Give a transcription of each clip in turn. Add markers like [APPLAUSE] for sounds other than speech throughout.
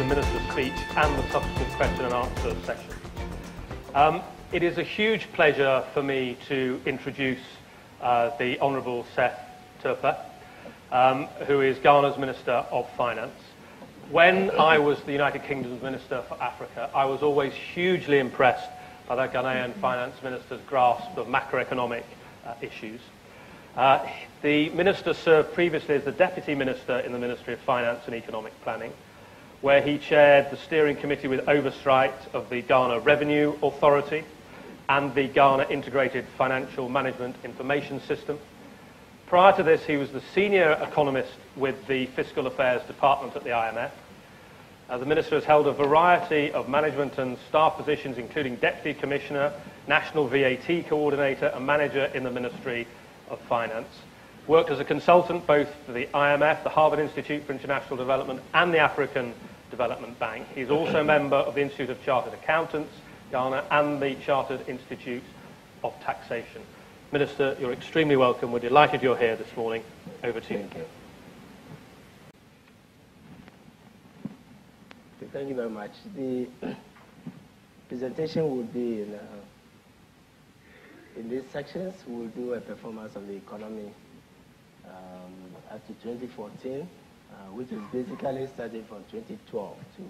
the Minister's speech and the subsequent question and answer session. Um, it is a huge pleasure for me to introduce uh, the Honourable Seth Terkper, um, who is Ghana's Minister of Finance. When I was the United Kingdom's Minister for Africa, I was always hugely impressed by the Ghanaian Finance Minister's grasp of macroeconomic uh, issues. Uh, the Minister served previously as the Deputy Minister in the Ministry of Finance and Economic Planning, where he chaired the steering committee with oversight of the Ghana Revenue Authority and the Ghana Integrated Financial Management Information System. Prior to this, he was the senior economist with the Fiscal Affairs Department at the IMF. Uh, the Minister has held a variety of management and staff positions, including Deputy Commissioner, National VAT Coordinator, and Manager in the Ministry of Finance. Worked as a consultant both for the IMF, the Harvard Institute for International Development, and the African Development Bank. He's also a member of the Institute of Chartered Accountants, Ghana, and the Chartered Institute of Taxation. Minister, you're extremely welcome. We're delighted you're here this morning. Over to you. Thank you. Thank you very much. The presentation will be in, uh, in these sections. We'll do a performance of the economy um, up to 2014, uh, which is basically starting from 2012 to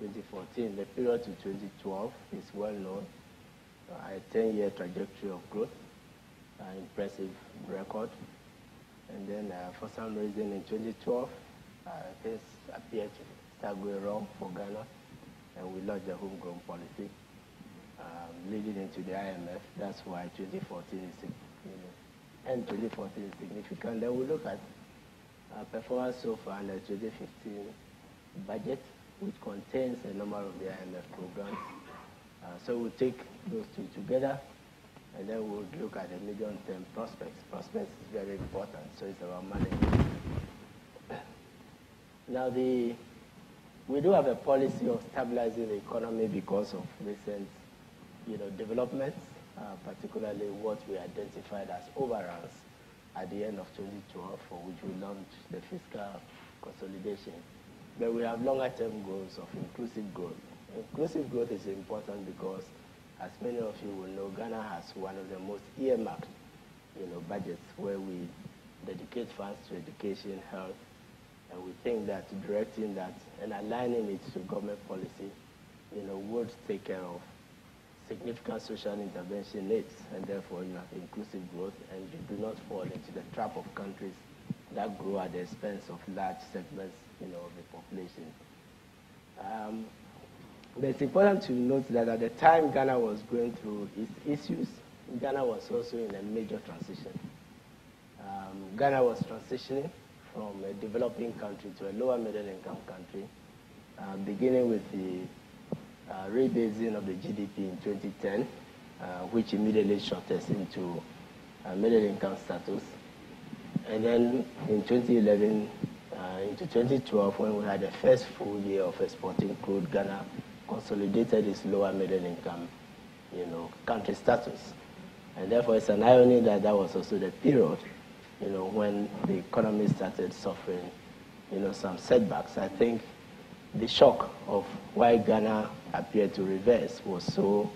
2014. The period to 2012 is well known. Uh, a 10-year trajectory of growth, an impressive record. And then uh, for some reason in 2012, uh, things appeared to start going wrong for Ghana, and we launched the homegrown policy, um, leading into the IMF. That's why 2014 is, you know, and 2014 is significant. Then we look at performance so far the 2015 budget, which contains a number of the IMF programs. Uh, so we'll take those two together, and then we'll look at the medium-term prospects. Prospects is very important, so it's about management. Now, the we do have a policy of stabilizing the economy because of recent you know, developments, uh, particularly what we identified as overruns at the end of 2012, for which we launched the fiscal consolidation. But we have longer-term goals of inclusive growth. Inclusive growth is important because, as many of you will know, Ghana has one of the most earmarked you know, budgets where we dedicate funds to education, health, and we think that directing that and aligning it to government policy, you know, would take care of significant social intervention needs, and therefore you have inclusive growth, and you do not fall into the trap of countries that grow at the expense of large segments, you know, of the population. Um, but it's important to note that at the time Ghana was going through its issues, Ghana was also in a major transition. Um, Ghana was transitioning from a developing country to a lower middle income country, uh, beginning with the uh, rebasing of the GDP in 2010, uh, which immediately shot us into middle income status. And then in 2011 uh, into 2012, when we had the first full year of exporting crude, Ghana consolidated its lower middle income, you know, country status. And therefore, it's an irony that that was also the period you know, when the economy started suffering, you know, some setbacks. I think the shock of why Ghana appeared to reverse was so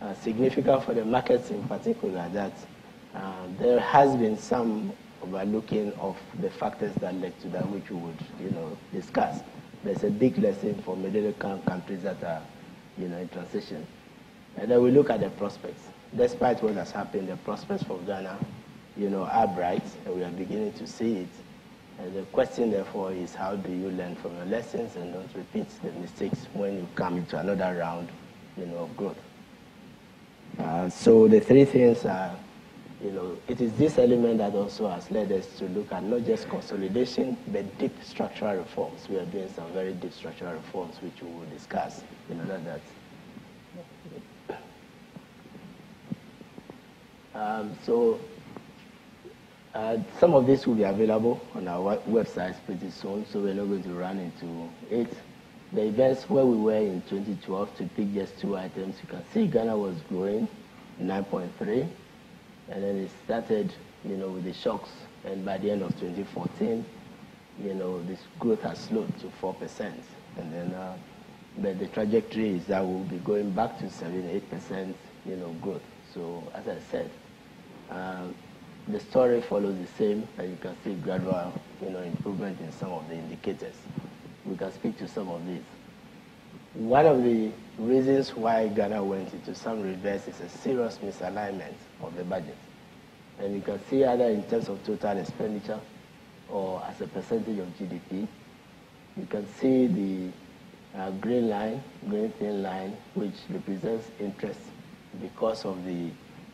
uh, significant for the markets in particular that uh, there has been some overlooking of the factors that led to that, which we would, you know, discuss. There's a big lesson for middle income countries that are, you know, in transition. And then we look at the prospects. Despite what has happened, the prospects for Ghana you know, are bright, and we are beginning to see it. And the question, therefore, is how do you learn from your lessons and don't repeat the mistakes when you come into another round, you know, of growth. Uh, so the three things are, you know, it is this element that also has led us to look at not just consolidation, but deep structural reforms. We are doing some very deep structural reforms, which we will discuss in order that. Um, so uh, some of this will be available on our website pretty soon, so we're not going to run into it. The events where we were in 2012, to pick just two items, you can see Ghana was growing 9.3, and then it started, you know, with the shocks, and by the end of 2014, you know, this growth has slowed to 4%. And then, uh, but the trajectory is that we'll be going back to 7, 8%, you know, growth. So as I said, uh, the story follows the same, and you can see gradual, you know, improvement in some of the indicators. We can speak to some of these. One of the reasons why Ghana went into some reverse is a serious misalignment of the budget. And you can see either in terms of total expenditure or as a percentage of GDP. You can see the uh, green line, green thin line, which represents interest because of the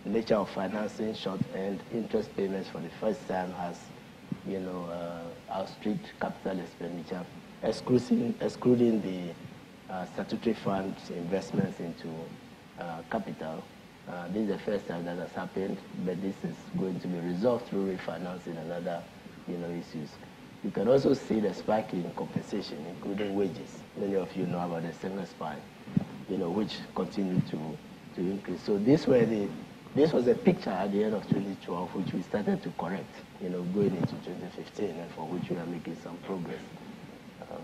nature of financing short-end interest payments for the first time has, you know, uh, outstripped capital expenditure, excluding, excluding the uh, statutory funds investments into uh, capital. Uh, this is the first time that has happened, but this is going to be resolved through refinancing and other, you know, issues. You can also see the spike in compensation, including wages. Many of you know about the second spike, you know, which continue to, to increase. So these were the this was a picture at the end of 2012, which we started to correct, you know, going into 2015, and for which we are making some progress. Um,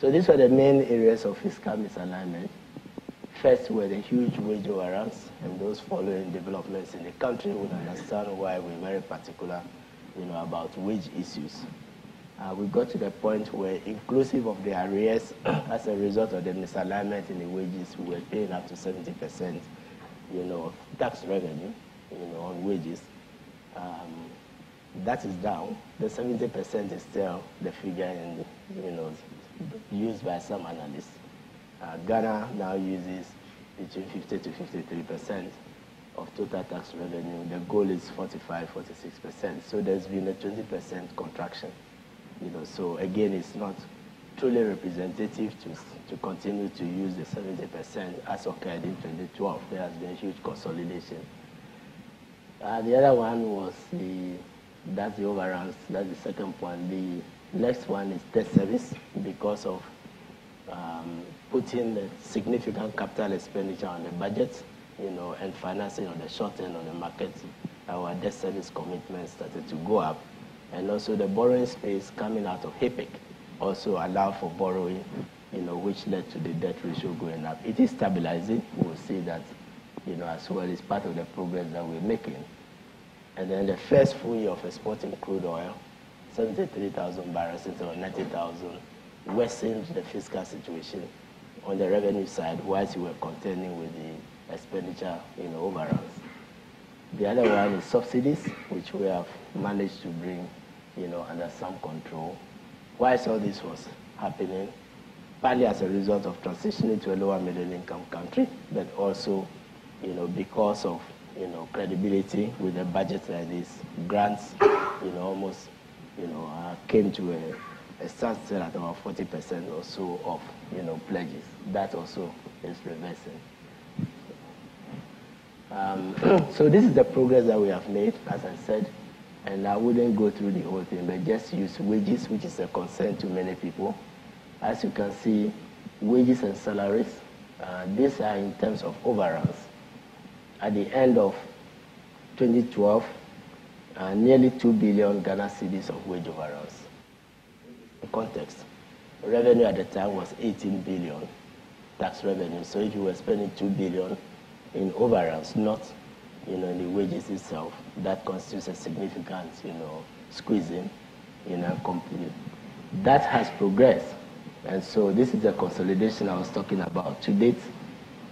so these were the main areas of fiscal misalignment. First were the huge wage overruns, and those following developments in the country would understand why we're very particular, you know, about wage issues. Uh, we got to the point where, inclusive of the arrears, [CLEARS THROAT] as a result of the misalignment in the wages, we were paying up to 70 percent you know, tax revenue, you know, on wages, um, that is down. The 70% is still the figure, in, you know, used by some analysts. Uh, Ghana now uses between 50 to 53% of total tax revenue. The goal is 45, 46%. So there's been a 20% contraction. You know, so again, it's not truly representative to, to continue to use the 70% as occurred in 2012. There has been huge consolidation. Uh, the other one was the, that's the overruns, that's the second point. The next one is debt service because of um, putting the significant capital expenditure on the budget, you know, and financing on the short end of the market. Our debt service commitments started to go up. And also the borrowing space coming out of HIPC also allowed for borrowing, you know, which led to the debt ratio going up. It is stabilizing. We'll see that, you know, as well as part of the progress that we're making. And then the first full year of exporting crude oil, 73,000 barrels instead of 90,000, worsened the fiscal situation on the revenue side whilst we were contending with the expenditure, you know, overruns. The other one is subsidies, which we have managed to bring, you know, under some control whilst all this was happening, partly as a result of transitioning to a lower middle income country, but also, you know, because of, you know, credibility with a budget like this, grants, you know, almost, you know, uh, came to a, a standstill at about 40% or so of, you know, pledges. That also is reversing. Um, [CLEARS THROAT] so this is the progress that we have made, as I said. And I wouldn't go through the whole thing, but just use wages, which is a concern to many people. As you can see, wages and salaries, uh, these are in terms of overruns. At the end of 2012, uh, nearly 2 billion Ghana cedis of wage overruns. In context, revenue at the time was 18 billion tax revenue. So if you were spending 2 billion in overruns, not you know, the wages itself, that constitutes a significant, you know, squeezing, you know, complete. That has progressed. And so this is the consolidation I was talking about. To date,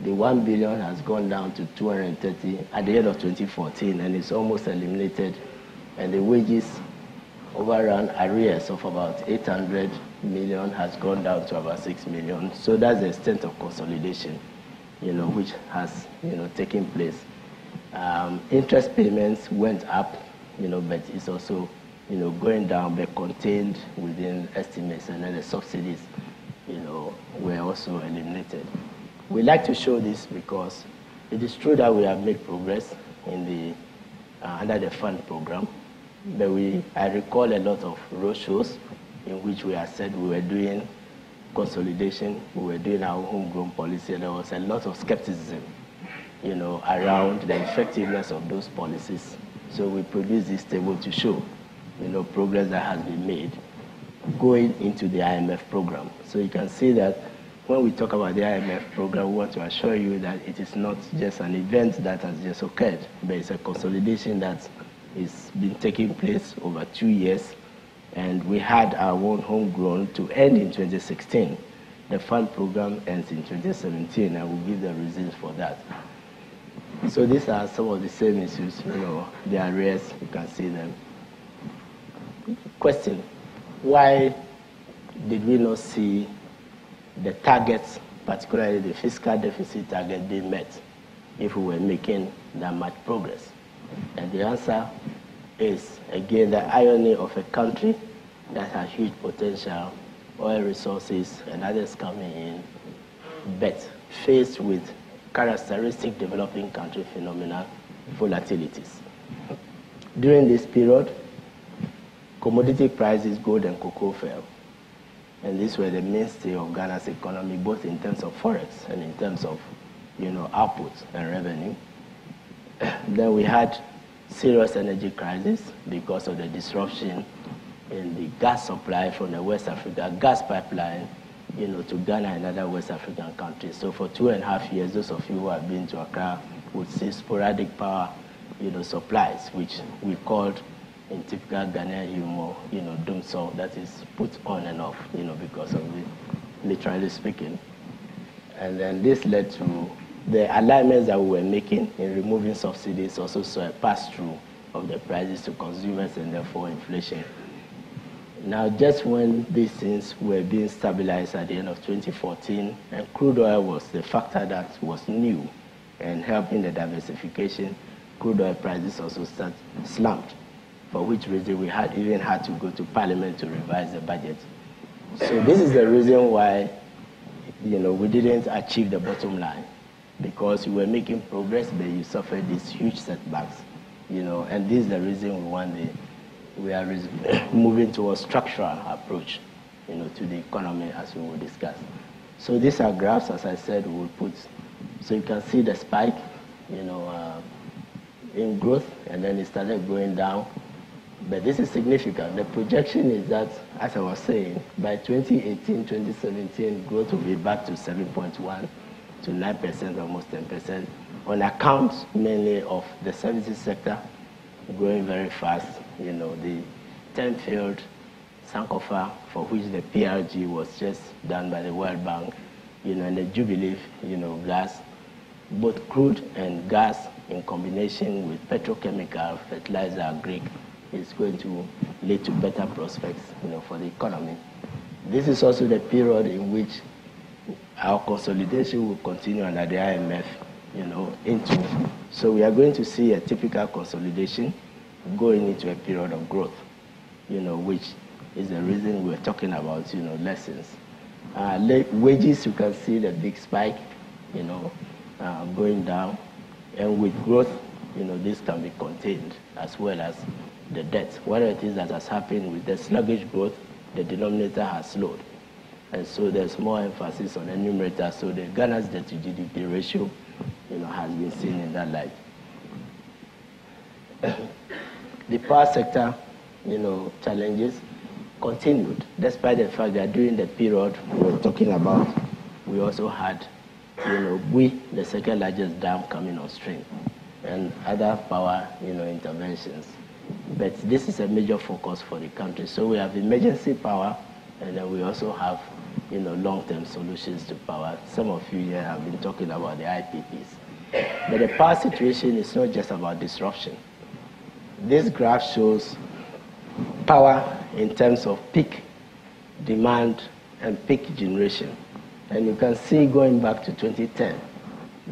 the 1 billion has gone down to 230 at the end of 2014, and it's almost eliminated. And the wages overrun arrears of about 800 million has gone down to about 6 million. So that's the extent of consolidation, you know, which has, you know, taken place. Um, interest payments went up, you know, but it's also, you know, going down, but contained within estimates, and then the subsidies, you know, were also eliminated. We like to show this because it is true that we have made progress in the uh, under the fund program, but we I recall a lot of roadshows in which we had said we were doing consolidation, we were doing our homegrown policy, and there was a lot of skepticism you know, around the effectiveness of those policies. So we produce this table to show, you know, progress that has been made. going into the IMF program. So you can see that when we talk about the IMF program, we want to assure you that it is not just an event that has just occurred, but it's a consolidation that has been taking place over two years. And we had our own homegrown to end in 2016. The fund program ends in 2017, and we'll give the reasons for that. So these are some of the same issues, you know, the arrears, you can see them. Question, why did we not see the targets, particularly the fiscal deficit target, being met if we were making that much progress? And the answer is, again, the irony of a country that has huge potential, oil resources and others coming in, but faced with characteristic developing country phenomena volatilities. During this period, commodity prices, gold and cocoa fell. And these were the mainstay of Ghana's economy, both in terms of forex and in terms of, you know, output and revenue. [COUGHS] then we had serious energy crisis because of the disruption in the gas supply from the West Africa gas pipeline, you know, to Ghana and other West African countries. So for two and a half years, those of you who have been to Accra would see sporadic power, you know, supplies, which we called in typical Ghanaian humor, you know, dumsor that is put on and off, you know, because of the, literally speaking. And then this led to the alignments that we were making in removing subsidies also saw a pass-through of the prices to consumers and therefore inflation. Now, just when these things were being stabilized at the end of 2014, and crude oil was the factor that was new and helping the diversification, crude oil prices also start slumped for which reason we had even had to go to parliament to revise the budget. So this is the reason why, you know, we didn't achieve the bottom line because we were making progress, but you suffered these huge setbacks, you know, and this is the reason we want the, we are [COUGHS] moving to a structural approach, you know, to the economy as we will discuss. So these are graphs, as I said, we will put, so you can see the spike, you know, uh, in growth, and then it started going down but this is significant. The projection is that, as I was saying, by 2018, 2017, growth will be back to 7.1 to 9%, almost 10%, on account mainly of the services sector growing very fast. You know, the Tenfield Sankofa, for which the PRG was just done by the World Bank, you know, and the Jubilee, you know, gas, both crude and gas in combination with petrochemical, fertilizer, Greek, is going to lead to better prospects you know, for the economy. This is also the period in which our consolidation will continue under the IMF, you know, into. So we are going to see a typical consolidation going into a period of growth, you know, which is the reason we're talking about, you know, lessons. Uh, wages, you can see the big spike, you know, uh, going down. And with growth, you know, this can be contained as well as the debt. whatever it is that has happened with the sluggish growth, the denominator has slowed. And so there's more emphasis on the numerator. So the Ghana's debt to GDP ratio, you know, has been seen in that light. [COUGHS] the power sector, you know, challenges continued, despite the fact that during the period we were talking about, we also had, you know, we, the second largest dam coming on stream, and other power, you know, interventions. But this is a major focus for the country. So we have emergency power, and then we also have, you know, long-term solutions to power. Some of you here have been talking about the IPPs. But the power situation is not just about disruption. This graph shows power in terms of peak demand and peak generation. And you can see going back to 2010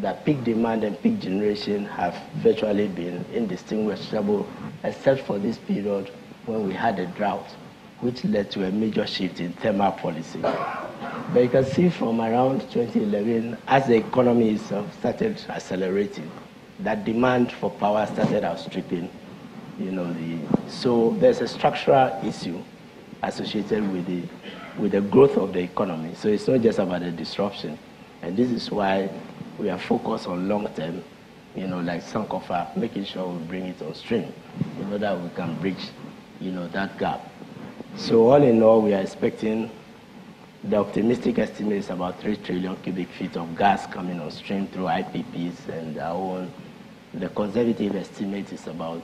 that peak demand and peak generation have virtually been indistinguishable except for this period when we had a drought, which led to a major shift in thermal policy. But you can see from around 2011, as the economy started accelerating, that demand for power started outstripping, you know, the, so there's a structural issue associated with the, with the growth of the economy. So it's not just about the disruption. And this is why we are focused on long term, you know, like Sankofa, making sure we bring it on stream in order we can bridge, you know, that gap. So all in all, we are expecting the optimistic estimate is about 3 trillion cubic feet of gas coming on stream through IPPs and our own. The conservative estimate is about,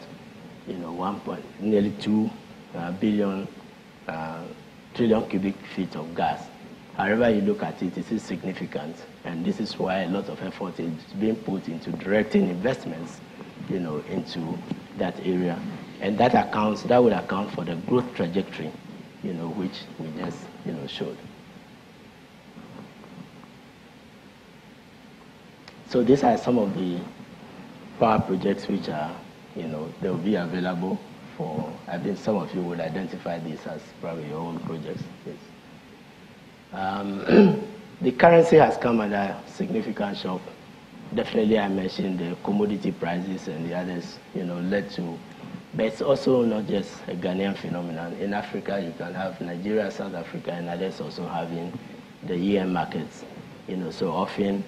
you know, 1 point, nearly 2 uh, billion uh, trillion cubic feet of gas. However you look at it, it is significant, and this is why a lot of effort is being put into directing investments, you know, into that area. And that accounts, that will account for the growth trajectory, you know, which we just, you know, showed. So these are some of the power projects which are, you know, they will be available for, I think some of you would identify these as probably your own projects. Yes. Um, [CLEARS THROAT] the currency has come under significant shock. Definitely, I mentioned the commodity prices and the others, you know, led to, but it's also not just a Ghanaian phenomenon. In Africa, you can have Nigeria, South Africa, and others also having the EM markets. You know, so often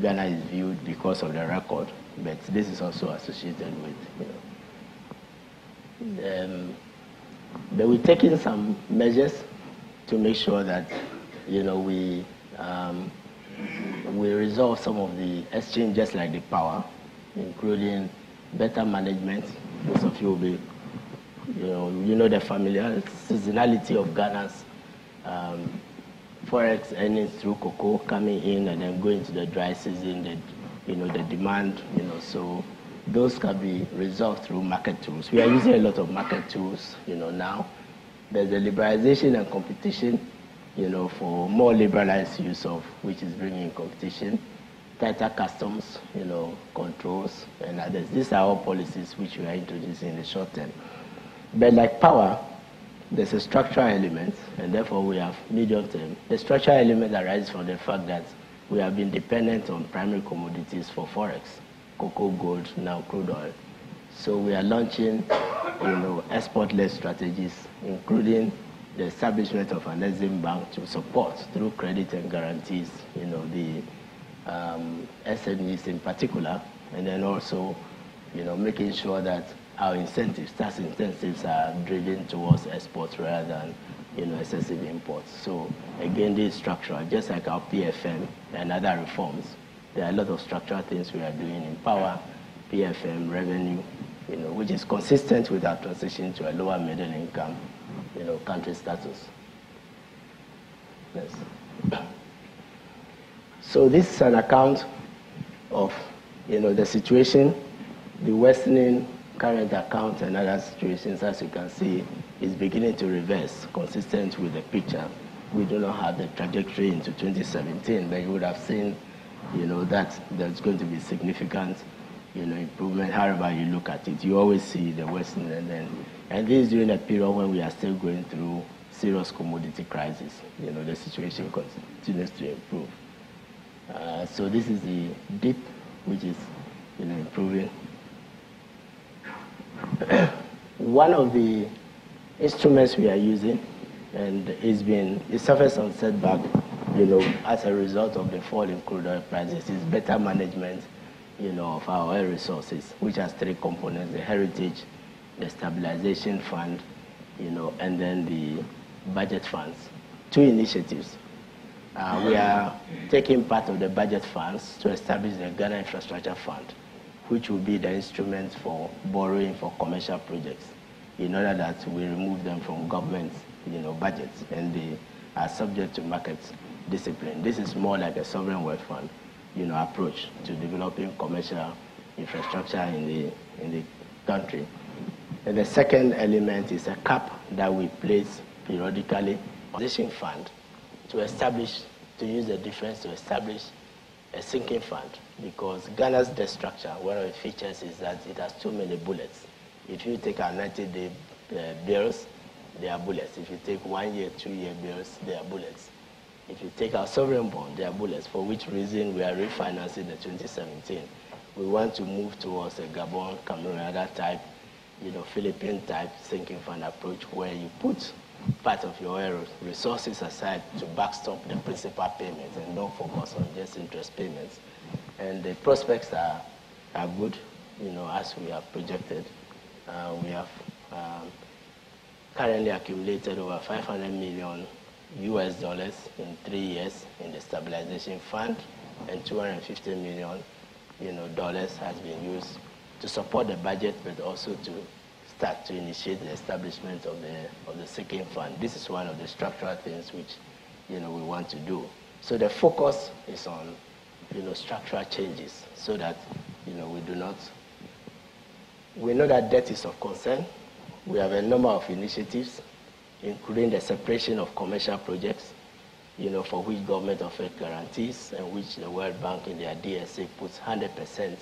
Ghana is viewed because of the record, but this is also associated with, you know. Um, but we're taking some measures to make sure that you know, we, um, we resolve some of the exchanges like the power, including better management. Most of you will be, you know, you know the familiar seasonality of Ghana's um, forex earnings through cocoa coming in and then going to the dry season, the, you know, the demand, you know, so those can be resolved through market tools. We are using a lot of market tools, you know, now. There's a liberalization and competition you know, for more liberalized use of, which is bringing competition, tighter customs, you know, controls, and others. These are all policies which we are introducing in the short term. But like power, there's a structural element, and therefore we have medium term. The structural element arises from the fact that we have been dependent on primary commodities for forex, cocoa, gold, now crude oil. So we are launching, you know, export-led strategies, including the establishment of an Exim Bank to support through credit and guarantees, you know, the um, SMEs in particular, and then also, you know, making sure that our incentives, tax incentives are driven towards exports rather than, you know, excessive imports. So again, this is structural, just like our PFM and other reforms. There are a lot of structural things we are doing in power, PFM, revenue, you know, which is consistent with our transition to a lower middle income you know, country status. Yes. [COUGHS] So this is an account of, you know, the situation, the worsening current account and other situations, as you can see, is beginning to reverse, consistent with the picture. We do not have the trajectory into 2017, but you would have seen, you know, that there's going to be significant, you know, improvement. However you look at it, you always see the worsening and then and this is during a period when we are still going through serious commodity crisis. You know, the situation continues to improve. Uh, so this is the dip, which is, you know, improving. [COUGHS] One of the instruments we are using, and it's been, it suffers some setback, you know, as a result of the fall in crude oil prices, is better management, you know, of our oil resources, which has three components, the heritage, the stabilization fund, you know, and then the budget funds. Two initiatives. Uh, we are taking part of the budget funds to establish the Ghana Infrastructure Fund, which will be the instrument for borrowing for commercial projects, in order that we remove them from government, you know, budgets, and they are subject to market discipline. This is more like a sovereign wealth fund, you know, approach to developing commercial infrastructure in the in the country. And the second element is a cap that we place periodically on the fund to establish, to use the difference to establish a sinking fund because Ghana's debt structure, one of the features is that it has too many bullets. If you take our 90-day uh, bills, they are bullets. If you take one-year, two-year bills, they are bullets. If you take our sovereign bond, they are bullets, for which reason we are refinancing the 2017. We want to move towards a Gabon, Cameroon, type you know, Philippine type sinking fund approach where you put part of your resources aside to backstop the principal payments and don't focus on just interest payments. And the prospects are, are good, you know, as we have projected. Uh, we have um, currently accumulated over 500 million US dollars in three years in the stabilization fund, and 250 million you know, dollars has been used to support the budget, but also to start to initiate the establishment of the, of the sinking fund. This is one of the structural things which you know, we want to do. So the focus is on you know, structural changes so that you know, we do not. We know that debt is of concern. We have a number of initiatives, including the separation of commercial projects, you know, for which government offers guarantees and which the World Bank in their DSA puts 100%,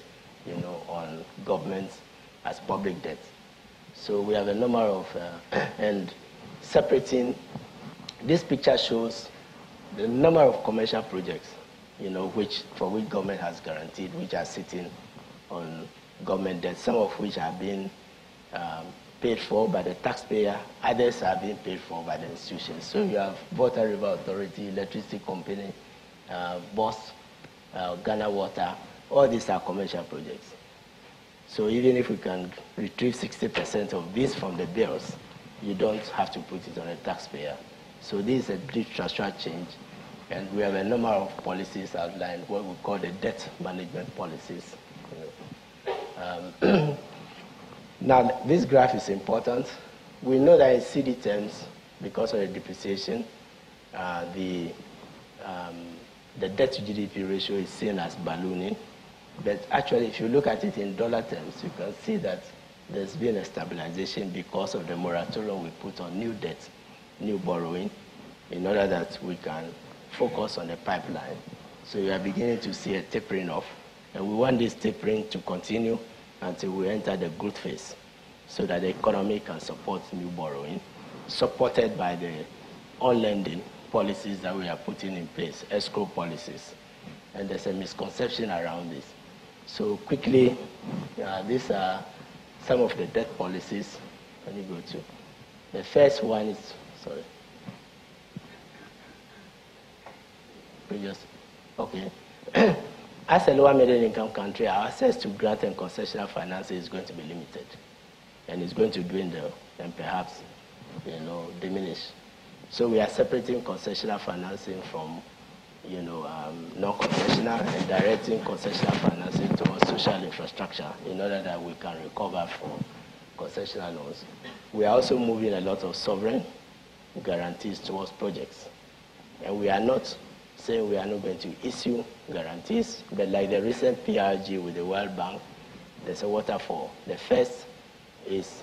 you know, on governments as public debt. So we have a number of, uh, [COUGHS] and separating, this picture shows the number of commercial projects, you know, which, for which government has guaranteed, which are sitting on government debt, some of which have been um, paid for by the taxpayer, others are being paid for by the institutions. So you have Volta River Authority, Electricity Company, uh, BOST, uh, Ghana Water, all these are commercial projects. So even if we can retrieve 60% of this from the bills, you don't have to put it on the taxpayer. So this is a deep structural change, and we have a number of policies outlined, what we call the debt management policies. Um, [CLEARS THROAT] now, this graph is important. We know that in cedi terms, because of the depreciation, uh, the, um, the debt to GDP ratio is seen as ballooning. But actually, if you look at it in dollar terms, you can see that there's been a stabilization because of the moratorium we put on new debt, new borrowing, in order that we can focus on the pipeline. So we are beginning to see a tapering off. And we want this tapering to continue until we enter the growth phase so that the economy can support new borrowing, supported by the on-lending policies that we are putting in place, escrow policies. And there's a misconception around this. So quickly, uh, these are some of the debt policies. Let me go to. The first one is, sorry. Previous, okay. [CLEARS THROAT] As a lower middle income country, our access to grant and concessional financing is going to be limited. And it's going to dwindle and perhaps, you know, diminish. So we are separating concessional financing from you know, um, non-concessional and directing concessional financing towards social infrastructure in order that we can recover from concessional loans. We are also moving a lot of sovereign guarantees towards projects. And we are not saying we are not going to issue guarantees, but like the recent PRG with the World Bank, there's a waterfall. The first is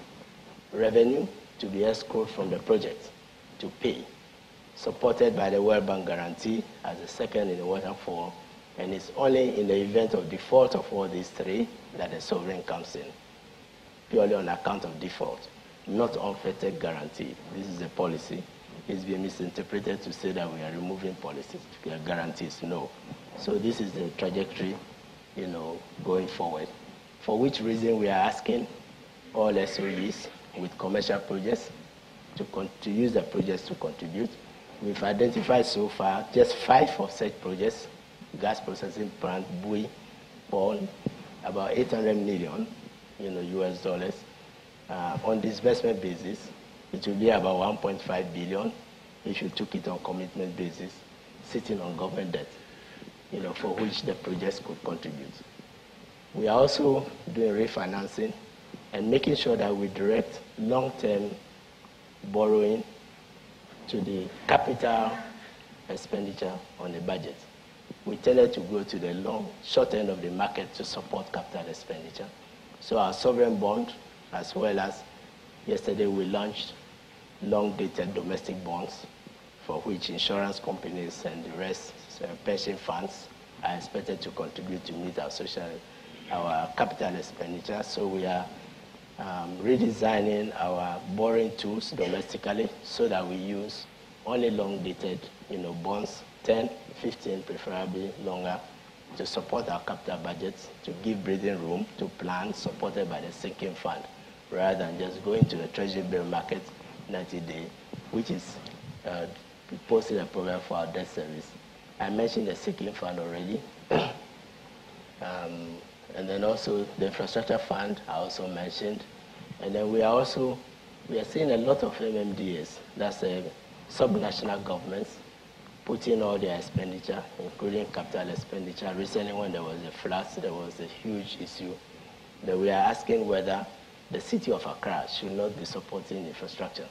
revenue to be escrowed from the project to pay supported by the World Bank guarantee as the second in the waterfall, and it's only in the event of default of all these three that the sovereign comes in, purely on account of default, not unfettered guarantee. This is a policy. It's been misinterpreted to say that we are removing policies, we are guarantees. No. So this is the trajectory, you know, going forward. For which reason we are asking all SOEs with commercial projects to, to use the projects to contribute We've identified so far just five of such projects, gas processing plant, Bui, Paul, about 800 million, you know, US dollars. Uh, on disbursement basis, it will be about 1.5 billion if you took it on commitment basis, sitting on government debt, you know, for which the projects could contribute. We are also doing refinancing and making sure that we direct long-term borrowing to the capital expenditure on the budget. We tended to go to the long, short end of the market to support capital expenditure. So our sovereign bond, as well as yesterday we launched long-dated domestic bonds for which insurance companies and the rest, pension funds, are expected to contribute to meet our social, our capital expenditure. So we are um, redesigning our borrowing tools domestically so that we use only long-dated you know, bonds, 10, 15, preferably longer, to support our capital budgets, to give breathing room to plans supported by the sinking fund, rather than just going to the treasury bill market 90 days, which is uh, posing a program for our debt service. I mentioned the sinking fund already. [COUGHS] um, and then also the infrastructure fund I also mentioned. And then we are also we are seeing a lot of MMDAs, that's uh, subnational governments, putting all their expenditure, including capital expenditure. Recently, when there was a flood, there was a huge issue that we are asking whether the city of Accra should not be supporting infrastructure.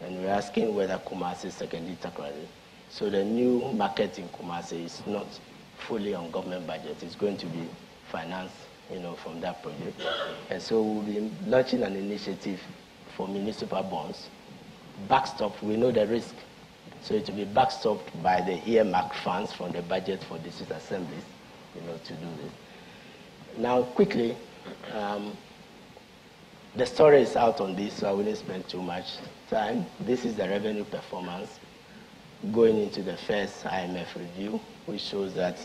And we're asking whether Kumasi is secondary Takoradi. So the new market in Kumasi is not fully on government budget. It's going to be financed, you know, from that project. And so we'll be launching an initiative for municipal bonds. Backstop, we know the risk. So it will be backstopped by the earmark funds from the budget for district assemblies, you know, to do this. Now, quickly, um, the story is out on this, so I wouldn't spend too much time. This is the revenue performance going into the first IMF review, which shows that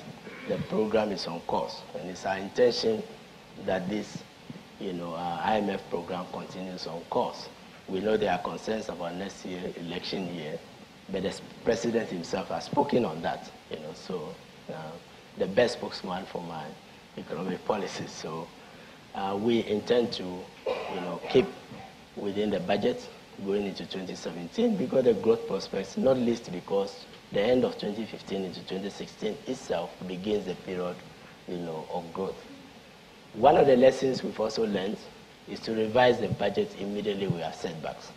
the program is on course. And it's our intention that this you know, uh, IMF program continues on course. We know there are concerns about next year, election year, but the president himself has spoken on that, you know, so uh, the best spokesman for my economic [LAUGHS] policies. So uh, we intend to, you know, keep within the budget going into 2017 because the growth prospects, not least because the end of 2015 into 2016 itself begins the period, you know, of growth. One of the lessons we've also learned is to revise the budget immediately we have setbacks.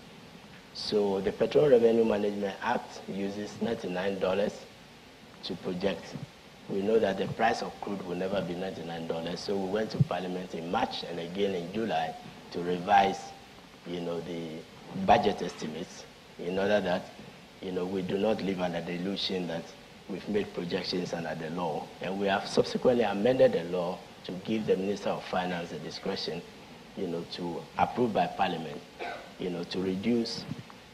So the Petroleum Revenue Management Act uses $99 to project we know that the price of crude will never be $99. So we went to Parliament in March and again in July to revise, you know, the budget estimates in order that, you know, we do not live under the illusion that we've made projections under the law. And we have subsequently amended the law to give the Minister of Finance the discretion, you know, to approve by Parliament, you know, to reduce,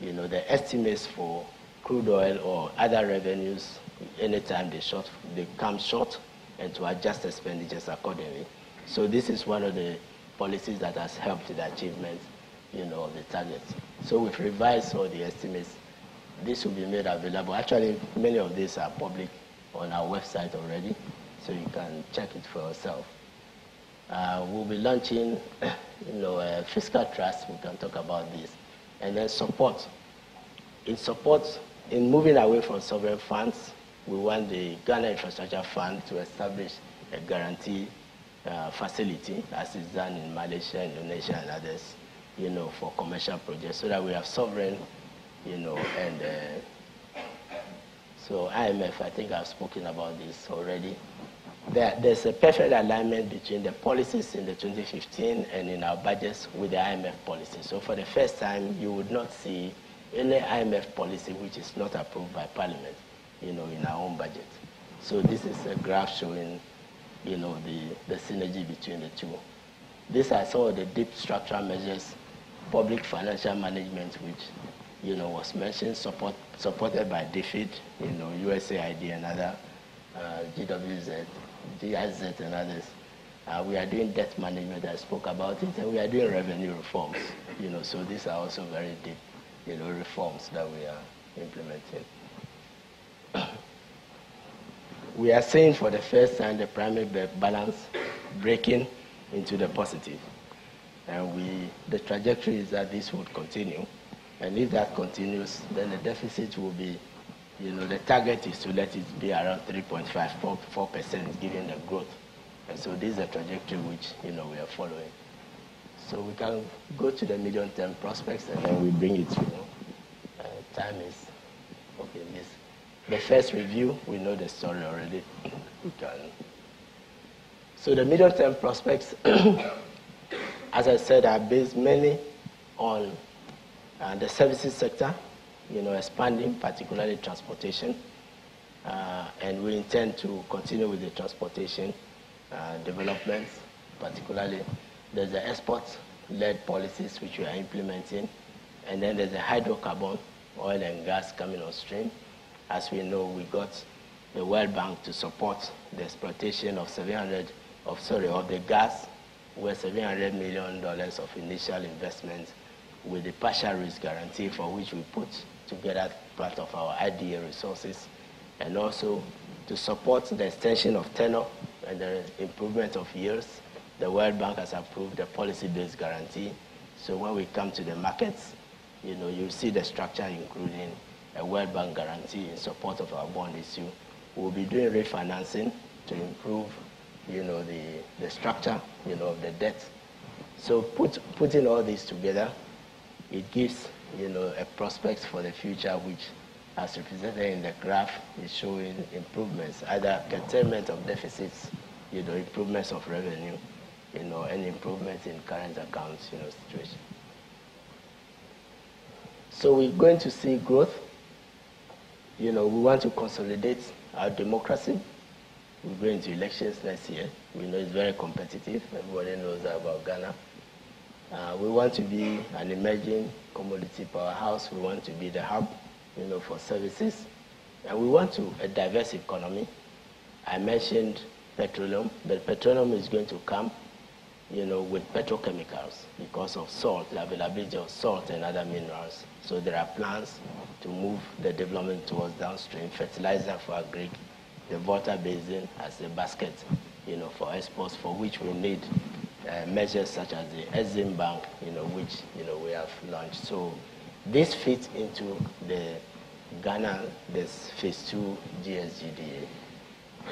you know, the estimates for crude oil or other revenues anytime they, short, they come short and to adjust expenditures accordingly. So this is one of the policies that has helped the achievement you know, the targets. So we've revised all the estimates. This will be made available. Actually, many of these are public on our website already, so you can check it for yourself. Uh, we'll be launching, [COUGHS] you know, a fiscal trust. We can talk about this, and then support. In support, in moving away from sovereign funds, we want the Ghana Infrastructure Fund to establish a guarantee uh, facility, as is done in Malaysia, Indonesia, and others, you know, for commercial projects, so that we have sovereign, you know, and uh, so IMF, I think I've spoken about this already. There, there's a perfect alignment between the policies in the 2015 and in our budgets with the IMF policy. So for the first time, you would not see any IMF policy which is not approved by Parliament you know, in our own budget. So this is a graph showing, you know, the, the synergy between the two. These are some of the deep structural measures, public financial management, which, you know, was mentioned, support, supported by DFID, you know, USAID and other, uh, GWZ, GIZ and others. Uh, we are doing debt management, I spoke about it, and we are doing revenue reforms, you know, so these are also very deep, you know, reforms that we are implementing we are seeing for the first time the primary balance breaking into the positive. And we, the trajectory is that this would continue. And if that continues, then the deficit will be, you know, the target is to let it be around 3.5, 4 percent given the growth. And so this is a trajectory which, you know, we are following. So we can go to the medium-term prospects and then we bring it, you know. Uh, time is, okay, this the first review, we know the story already. So the medium-term prospects, [CLEARS THROAT] as I said, are based mainly on uh, the services sector, you know, expanding, particularly transportation. Uh, and we intend to continue with the transportation uh, developments, particularly there's the export-led policies which we are implementing, and then there's the hydrocarbon, oil and gas coming on stream. As we know, we got the World Bank to support the exploitation of 700 of sorry of the gas, where 700 million dollars of initial investment with the partial risk guarantee for which we put together part of our IDA resources, and also to support the extension of tenor and the improvement of yields. The World Bank has approved the policy-based guarantee So when we come to the markets, you know, you see the structure including a World Bank guarantee in support of our bond issue. We'll be doing refinancing to improve, you know, the, the structure, you know, of the debt. So put, putting all this together, it gives, you know, a prospect for the future which, as represented in the graph, is showing improvements, either curtailment of deficits, you know, improvements of revenue, you know, and improvements in current accounts, you know, situation. So we're going to see growth. You know, we want to consolidate our democracy. We're going to elections next year. We know it's very competitive. Everybody knows about Ghana. Uh, we want to be an emerging commodity powerhouse. We want to be the hub, you know, for services. And we want to a diverse economy. I mentioned petroleum, but petroleum is going to come you know, with petrochemicals because of salt, the availability of salt and other minerals. So there are plans to move the development towards downstream fertilizer for agri, the water Basin as a basket, you know, for exports for which we need uh, measures such as the Exim Bank, you know, which, you know, we have launched. So this fits into the Ghana, this phase two GSGDA.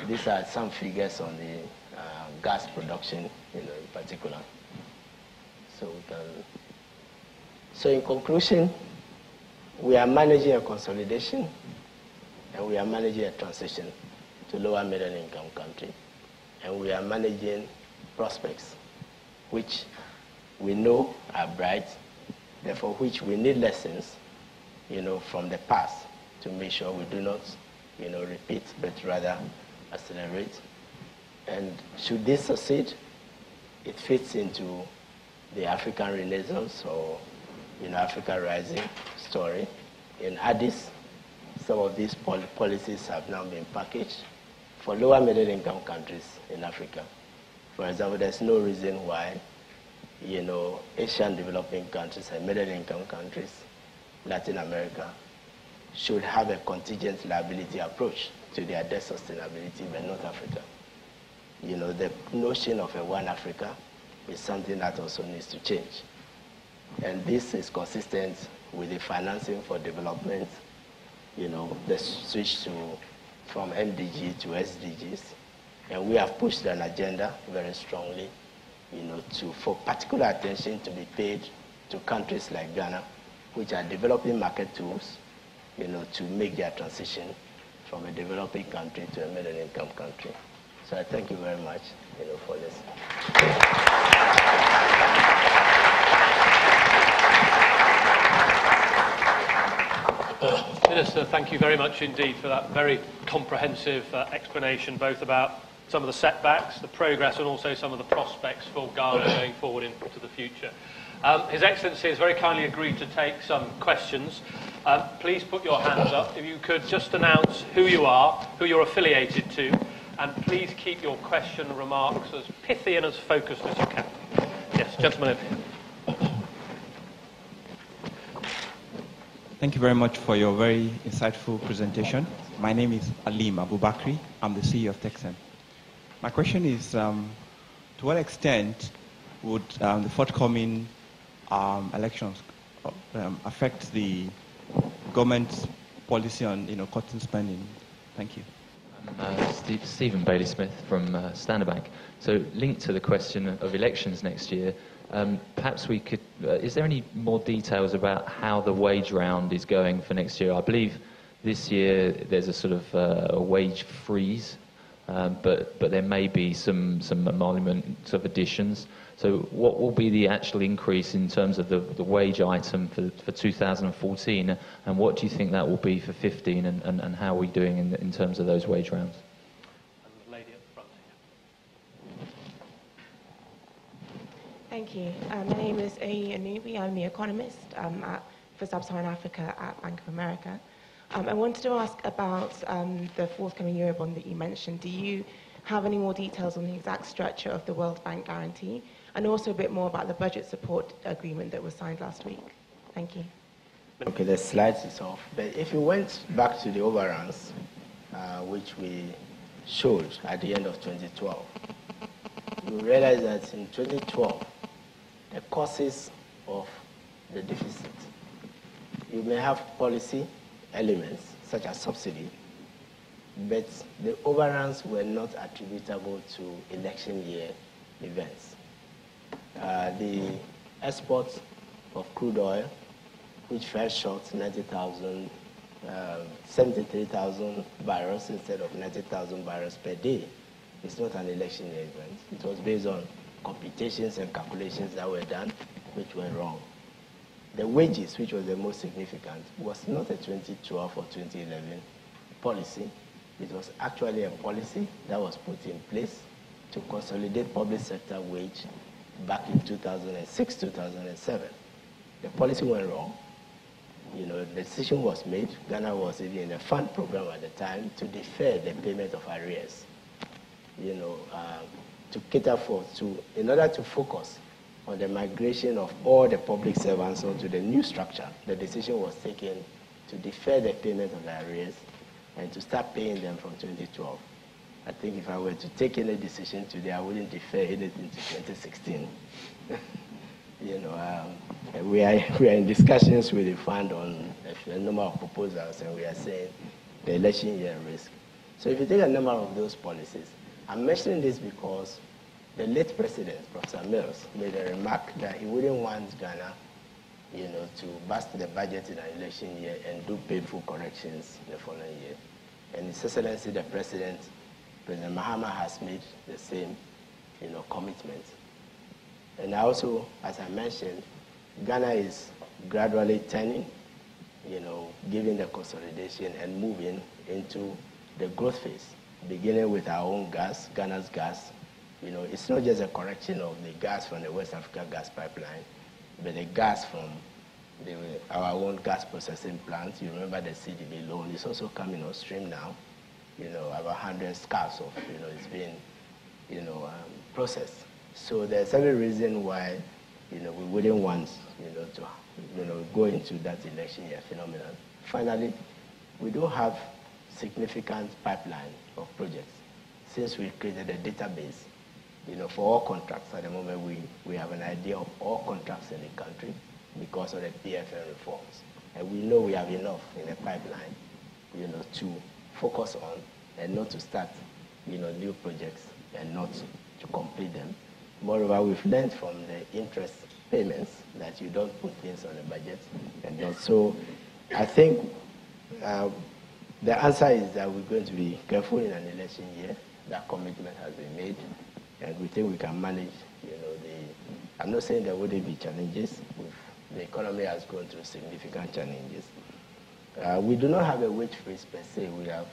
These are some figures on the uh, gas production, you know, in particular. So can. So in conclusion, we are managing a consolidation, and we are managing a transition to lower middle income country, and we are managing prospects, which we know are bright, therefore which we need lessons, you know, from the past to make sure we do not, you know, repeat, but rather accelerate. And should this succeed, it fits into the African Renaissance or you know, Africa Rising story. In Addis, some of these pol policies have now been packaged for lower middle income countries in Africa. For example, there's no reason why you know, Asian developing countries and middle income countries, Latin America, should have a contingent liability approach to their debt sustainability, but not Africa you know, the notion of a one Africa is something that also needs to change. And this is consistent with the financing for development, you know, the switch to, from MDG to SDGs. And we have pushed an agenda very strongly, you know, to, for particular attention to be paid to countries like Ghana, which are developing market tools, you know, to make their transition from a developing country to a middle income country. So I thank you very much you know, for this. Minister, thank you very much indeed for that very comprehensive uh, explanation, both about some of the setbacks, the progress, and also some of the prospects for Ghana [COUGHS] going forward into the future. Um, His Excellency has very kindly agreed to take some questions. Um, please put your hands up. If you could just announce who you are, who you're affiliated to, and please keep your question and remarks as pithy and as focused as you can. Yes, gentlemen Thank you very much for your very insightful presentation. My name is Alim Abubakri. I'm the CEO of Texan. My question is, um, to what extent would um, the forthcoming um, elections um, affect the government's policy on, you know, cutting spending? Thank you. Uh, Steve, Stephen Bailey Smith from uh, Standard Bank. So, linked to the question of elections next year, um, perhaps we could. Uh, is there any more details about how the wage round is going for next year? I believe this year there's a sort of uh, a wage freeze, um, but but there may be some some emoluments of additions. So what will be the actual increase in terms of the, the wage item for, for 2014, and what do you think that will be for 15, and, and, and how are we doing in, in terms of those wage rounds? Thank you. Uh, my name is A. Anubi. I'm the economist um, at, for Sub-Saharan Africa at Bank of America. Um, I wanted to ask about um, the forthcoming Eurobond that you mentioned. Do you have any more details on the exact structure of the World Bank guarantee? and also a bit more about the budget support agreement that was signed last week. Thank you. Okay, the slides is off. But if you went back to the overruns, uh, which we showed at the end of 2012, you realize that in 2012, the causes of the deficit. You may have policy elements, such as subsidy, but the overruns were not attributable to election year events. Uh, the export of crude oil, which fell short 90,000, uh, 73,000 barrels instead of 90,000 barrels per day, is not an election year event. It was based on computations and calculations that were done, which were wrong. The wages, which was the most significant, was not a 2012 or 2011 policy. It was actually a policy that was put in place to consolidate public sector wage back in 2006, 2007. The policy went wrong. You know, the decision was made. Ghana was even in a fund program at the time to defer the payment of arrears. You know, um, to cater for, to, in order to focus on the migration of all the public servants onto the new structure, the decision was taken to defer the payment of the arrears and to start paying them from 2012. I think if I were to take any decision today, I wouldn't defer anything to 2016. [LAUGHS] you know, um, we, are, [LAUGHS] we are in discussions with the fund on a number of proposals, and we are saying the election year risk. So if you take a number of those policies, I'm mentioning this because the late president, Professor Mills, made a remark that he wouldn't want Ghana, you know, to bust the budget in an election year and do painful corrections the following year. And His Excellency, the President, President Mahama has made the same, you know, commitment. And also, as I mentioned, Ghana is gradually turning, you know, giving the consolidation and moving into the growth phase, beginning with our own gas, Ghana's gas, you know, it's not just a correction of the gas from the West Africa gas pipeline, but the gas from the, our own gas processing plants. You remember the CDB loan is also coming on stream now. You know, about 100 scars of, you know, it's been, you know, um, processed. So there's every reason why, you know, we wouldn't want, you know, to, you know, go into that election year phenomenon. Finally, we do have significant pipeline of projects since we created a database you know, for all contracts at the moment, we, we have an idea of all contracts in the country because of the PFM reforms. And we know we have enough in the pipeline, you know, to focus on and not to start, you know, new projects and not to complete them. Moreover, we've learned from the interest payments that you don't put things on the budget. And so I think uh, the answer is that we're going to be careful in an election year. That commitment has been made and we think we can manage, you know, the, I'm not saying there wouldn't be challenges. the economy has gone through significant challenges. Uh, we do not have a wage freeze per se. We have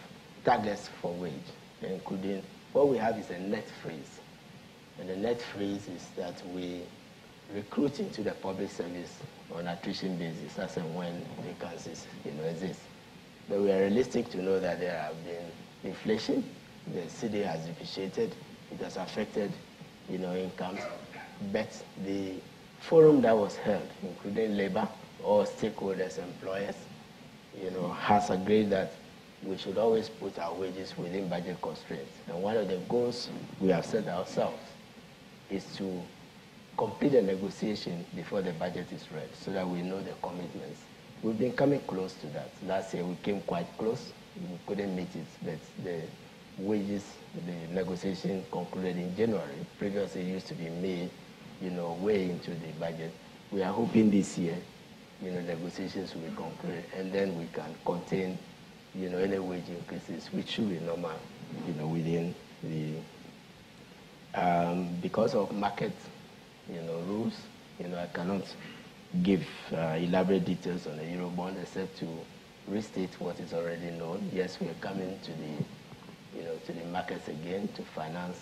targets for wage, including what we have is a net freeze. And the net freeze is that we recruit into the public service on attrition basis as and when vacancies you know, exist. But we are realistic to know that there have been inflation, the cedi has depreciated, it has affected, you know, incomes. But the forum that was held, including labor, all stakeholders, employers, you know, has agreed that we should always put our wages within budget constraints. And one of the goals we have set ourselves is to complete the negotiation before the budget is read so that we know the commitments. We've been coming close to that. Last year we came quite close. We couldn't meet it, but the wages, the negotiation concluded in January. Previously, it used to be May, you know, way into the budget. We are hoping this year, you know, negotiations will be concluded, and then we can contain, you know, any wage increases, which should be normal, you know, within the, um, because of market, you know, rules, you know, I cannot give uh, elaborate details on the Eurobond except to restate what is already known. Yes, we are coming to the you know, to the markets again to finance,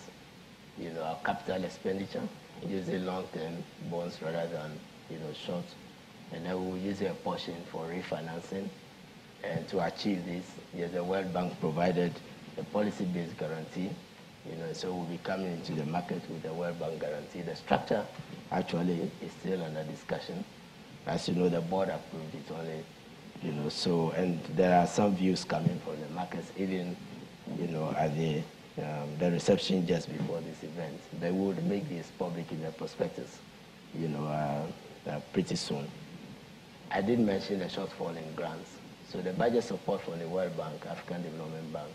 you know, our capital expenditure using long-term bonds rather than, you know, short. And then we'll use a portion for refinancing. And to achieve this, yes, the World Bank provided a policy-based guarantee, you know, so we'll be coming into the market with the World Bank guarantee. The structure actually is still under discussion. As you know, the board approved it only, you know, so, and there are some views coming from the markets, even you know, at the, um, the reception just before this event. They would make this public in their prospectus, you know, uh, uh, pretty soon. I did mention the shortfall in grants. So the budget support from the World Bank, African Development Bank,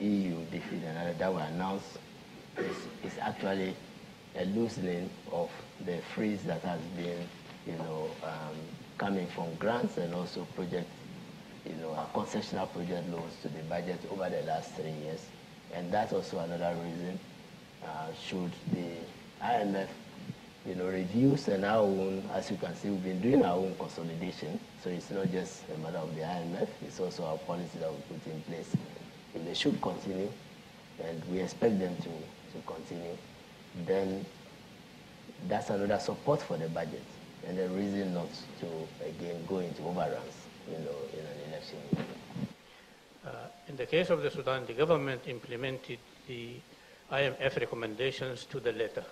EU, DFID, and other that were announced is, is actually a loosening of the freeze that has been, you know, um, coming from grants and also project, you know, concessional project loans to the budget over the last three years. And that's also another reason uh, should the IMF, you know, reduce and our own, as you can see, we've been doing our own consolidation. So it's not just a matter of the IMF, it's also our policy that we put in place. If they should continue, and we expect them to, to continue, then that's another support for the budget and a reason not to, again, go into overruns, you know, in an election year. Uh, in the case of the Sudan, the government implemented the IMF recommendations to the letter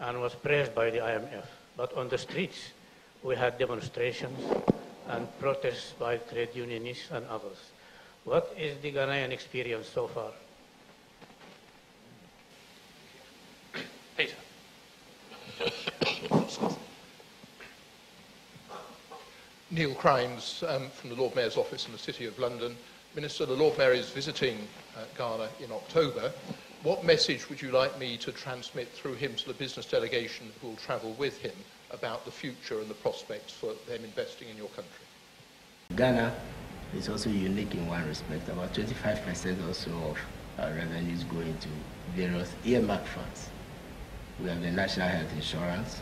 and was praised by the IMF. But on the streets, we had demonstrations and protests by trade unionists and others. What is the Ghanaian experience so far? Peter. [COUGHS] [COUGHS] [COUGHS] Neil Crimes um, from the Lord Mayor's office in the City of London. Minister, the Lord Mayor is visiting uh, Ghana in October. What message would you like me to transmit through him to the business delegation who will travel with him about the future and the prospects for them investing in your country? Ghana is also unique in one respect. About 25% or so of our revenues go into various earmark funds. We have the National Health Insurance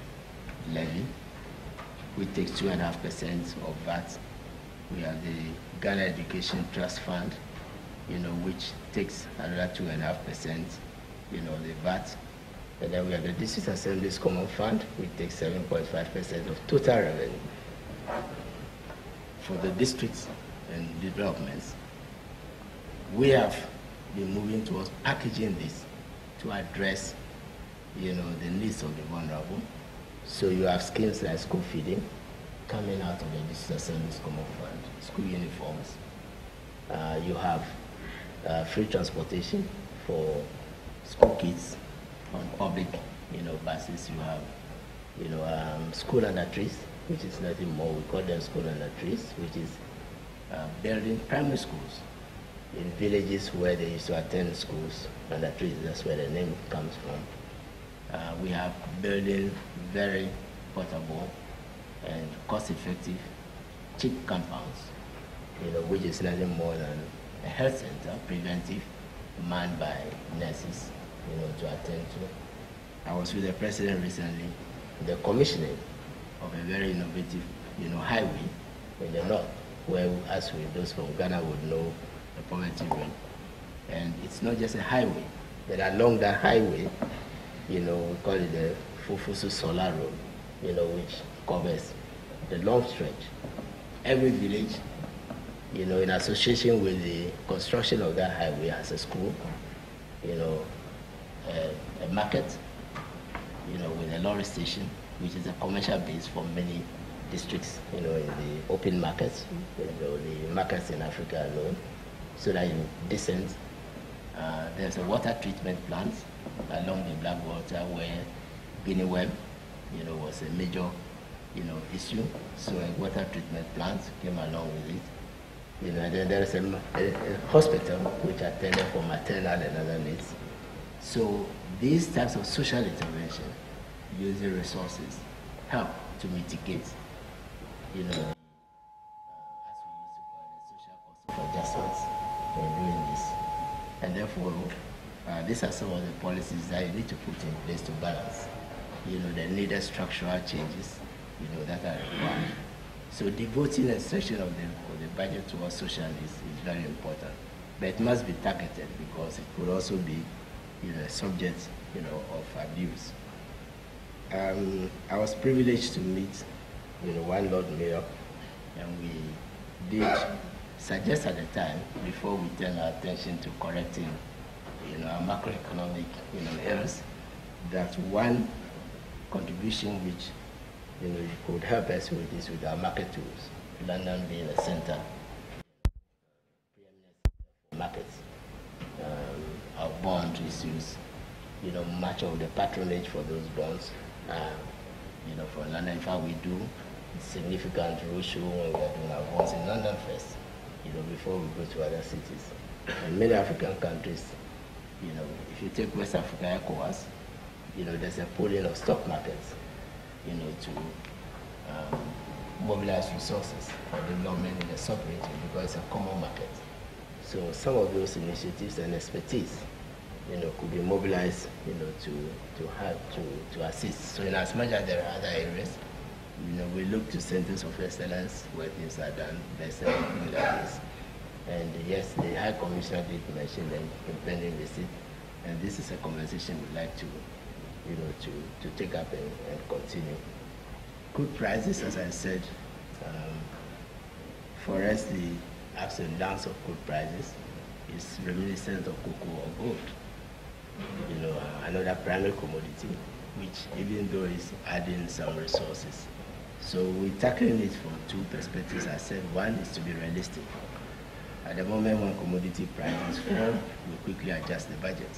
levy, which takes 2.5% of VAT. We have the Ghana Education Trust Fund, you know, which takes another 2.5%, you know, the VAT. And then we have the District Assembly's Common Fund, which takes 7.5% of total revenue. For the districts and developments, we have been moving towards packaging this to address, you know, the needs of the vulnerable. So you have schemes like school feeding coming out of the District Assembly's Common Fund, school uniforms. Uh, you have uh, free transportation for school kids on public, you know, buses. You have, you know, um, school under trees, which is nothing more. We call them school under trees, which is uh, building primary schools in villages where they used to attend schools under trees. That's where the name comes from. Uh, we have building very portable and cost-effective, cheap compounds, you know, which is nothing more than a health center, preventive, manned by nurses, you know, to attend to. I was with the president recently, the commissioning of a very innovative, you know, highway in the north, where, as we, those from Ghana would know, the poverty ring. And it's not just a highway, but along that highway, you know, we call it the Fufulso Sawla Road, you know, which covers the long stretch. Every village, you know, in association with the construction of that highway has a school, you know, a, a market, you know, with a lorry station, which is a commercial base for many districts, you know, in the open markets, you know, the markets in Africa alone, so that in descent, uh, there's a water treatment plant along the Blackwater where guinea you know, was a major, you know, issue. So a water treatment plant came along with it. You know, and then there's a, a, a hospital which attended for maternal and other needs. So these types of social intervention using resources help to mitigate, you know, uh, as we used to call it, social cost of adjustments in doing this. Therefore, uh, these are some of the policies that you need to put in place to balance, you know, the needed structural changes, you know, that are required. So devoting a section of the, of the budget towards social needs is very important. But it must be targeted because it could also be, you know, subject, you know, of abuse. Um, I was privileged to meet, you know, one Lord Mayor, and we did suggest at the time, before we turn our attention to correcting, you know, our macroeconomic, you know, errors, that one contribution which, you know, could help us with this with our market tools, London being a center, markets, um, our bond issues, you know, much of the patronage for those bonds uh, you know, from London. In fact, we do significant roadshow when we are doing our bonds in London first, you know, before we go to other cities. In many African countries, you know, if you take West Africa ECOWAS, you know, there's a pooling of stock markets, you know, to um, mobilize resources for development in the sub-region because it's a common market. So some of those initiatives and expertise, you know, could be mobilized, you know, to, to have, to, to assist. So in as much as there are other areas, we look to centers of excellence where things are done better like this. And yes, the High Commissioner did mention the impending visit, and this is a conversation we'd like to, you know, to, to take up and, and continue. Good prices, as I said, um, for us, the ups and downs of good prices is reminiscent of cocoa or gold. You know, another primary commodity, which even though it's adding some resources. So we're tackling it from two perspectives. I said one is to be realistic. At the moment when commodity prices fall, we quickly adjust the budget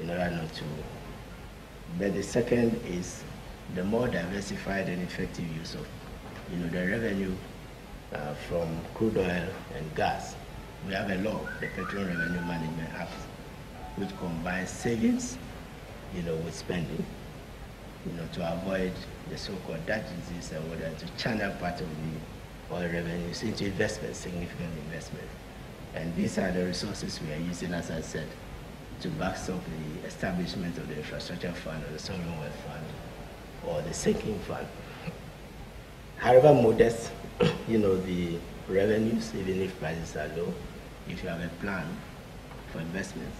in order not to. But the second is the more diversified and effective use of you know, the revenue uh, from crude oil and gas. We have a law, the Petroleum Revenue Management Act, which combines savings, you know, with spending, you know, to avoid the so-called Dutch disease and whether to channel part of the oil revenues into investment, significant investment. And these are the resources we are using, as I said, to backstop the establishment of the infrastructure fund or the sovereign wealth fund or the sinking fund. However modest, [COUGHS] you know, the revenues, even if prices are low, if you have a plan for investments,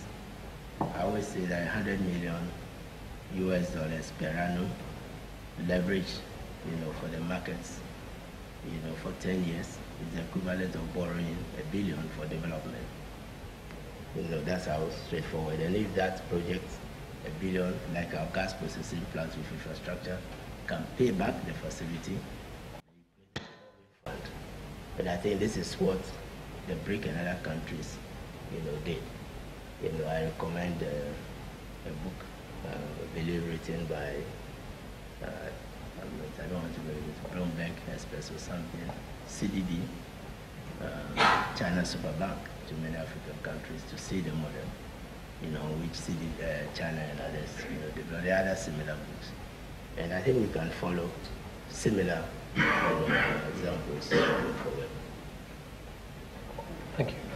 I always say that 100 million US dollars per annum leverage, you know, for the markets, you know, for 10 years is the equivalent of borrowing a billion for development. You know, that's how straightforward. And if that project, a billion, like our gas processing plants with infrastructure, can pay back the facility, but I think this is what the BRIC and other countries, you know, did. You know, I recommend uh, a book, uh, I believe written by, uh, I don't want to go with Bloomberg Express or something, CDB, uh, China Superbank to many African countries to see the model, you know, which CD, uh, China and others, you know, develop. Are other similar books. And I think we can follow similar examples forward. Thank you.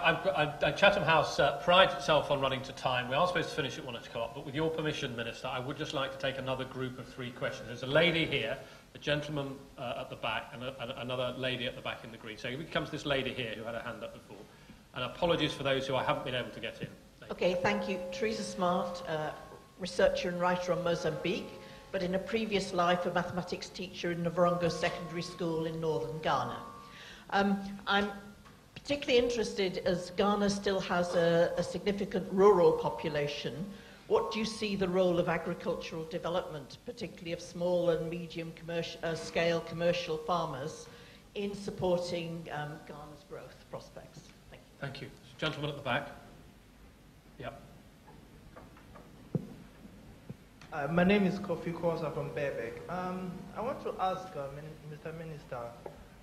I, I, I, Chatham House uh, prides itself on running to time. We are supposed to finish at one o'clock, but with your permission, Minister, I would just like to take another group of three questions. There's a lady here, a gentleman uh, at the back, and, a, another lady at the back in the green. So if we come to this lady here who had her hand up before. And apologies for those who I haven't been able to get in. Thank okay, you. thank you. Teresa Smart, uh, researcher and writer on Mozambique but in a previous life, a mathematics teacher in Navrongo Secondary School in northern Ghana. Um, I'm particularly interested as Ghana still has a, a, significant rural population. What do you see the role of agricultural development, particularly of small and medium commercial, uh, scale commercial farmers, in supporting um, Ghana's growth prospects? Thank you. Thank you. Gentleman at the back. Yeah. Uh, my name is Kofi Kosa from Birkbeck. Um, I want to ask uh, Mr. Minister,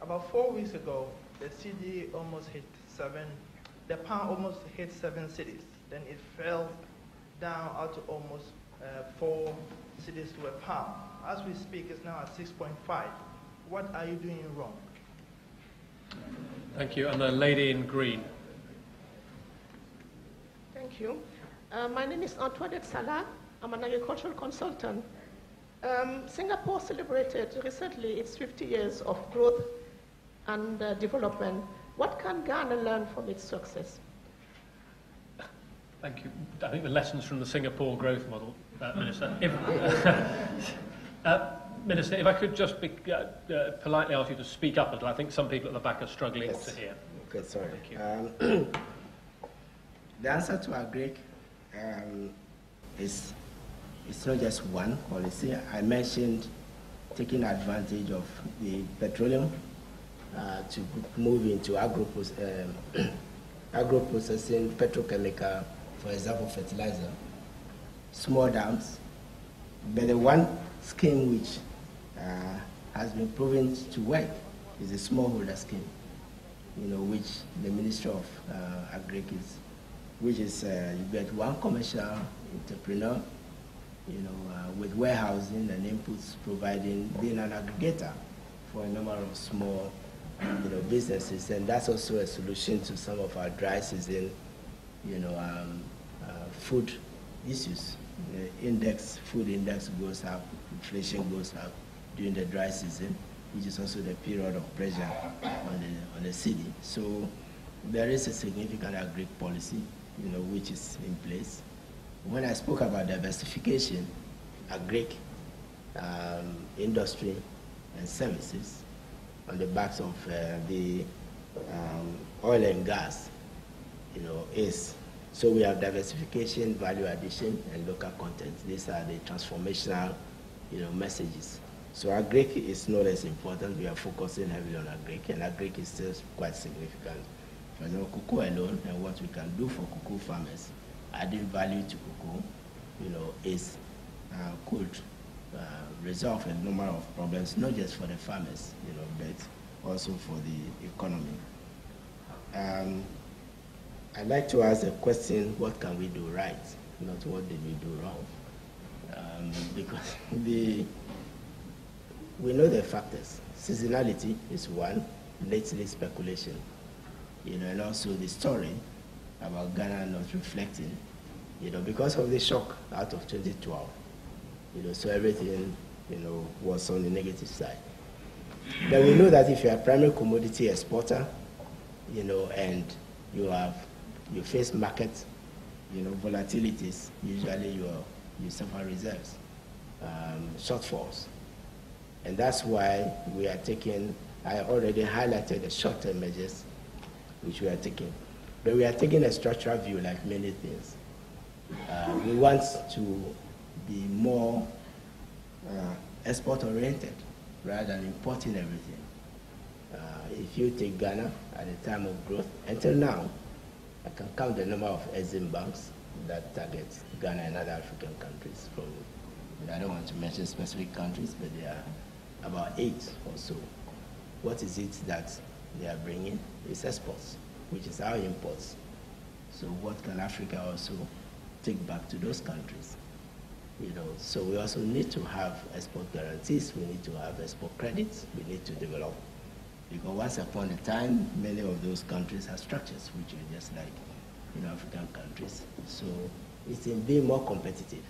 about four weeks ago, the cedi almost hit seven, the pound almost hit seven cedis. Then it fell down out to almost uh, four cedis to a pound. As we speak, it's now at 6.5. What are you doing wrong? Thank you. And the lady in green. Thank you. Uh, my name is Antoinette Salah. I'm an agricultural consultant. Um, Singapore celebrated recently its 50 years of growth and uh, development. What can Ghana learn from its success? Thank you. I think the lessons from the Singapore growth model, uh, Minister. If, [LAUGHS] uh, Minister, if I could just be, uh, uh, politely ask you to speak up a little. I think some people at the back are struggling yes. to hear. Okay, sorry. Thank you. Um, [CLEARS THROAT] the answer to our Greek um, is it's not just one policy. I mentioned taking advantage of the petroleum uh, to move into agro, um, [CLEARS THROAT] agro processing, petrochemical, for example, fertilizer, small dams. But the one scheme which uh, has been proven to work is the smallholder scheme, you know, which the Ministry of uh, Agric is, which is uh, you get one commercial entrepreneur, you know, uh, with warehousing and inputs providing, being an aggregator for a number of small, you know, businesses, and that's also a solution to some of our dry season, you know, um, uh, food issues. The index, food index goes up, inflation goes up during the dry season, which is also the period of pressure on the, on the cedi. So there is a significant agri policy, you know, which is in place. When I spoke about diversification, agri, um, industry, and services on the backs of uh, the um, oil and gas, you know, is so we have diversification, value addition, and local content. These are the transformational, you know, messages. So agric is not as important. We are focusing heavily on agric, and agric is still quite significant. For example, cocoa alone, and what we can do for cocoa farmers, adding value to cocoa, you know, is uh, uh, resolve a number of problems, not just for the farmers, you know, but also for the economy. Um, I'd like to ask the question, what can we do right, not what did we do wrong? Um, [LAUGHS] because the, we know the factors. Seasonality is one, lately speculation, you know, and also the story about Ghana not reflecting, you know, because of the shock out of 2012, you know, so everything, you know, was on the negative side. Then we know that if you're a primary commodity exporter, you know, and you have you face market, you know, volatilities, usually you, you suffer reserves, um, shortfalls. And that's why we are taking, I already highlighted the short-term measures which we are taking. But we are taking a structural view like many things. Uh, we want to be more uh, export-oriented rather than importing everything. Uh, if you take Ghana at the time of growth, until now, I can count the number of Exim banks that target Ghana and other African countries. From, I don't want to mention specific countries, but there are about eight or so. What is it that they are bringing? It's exports, which is our imports. So what can Africa also take back to those countries? You know, so we also need to have export guarantees. We need to have export credits. We need to develop because once upon a time, many of those countries have structures which are just like know, African countries. So it's in being more competitive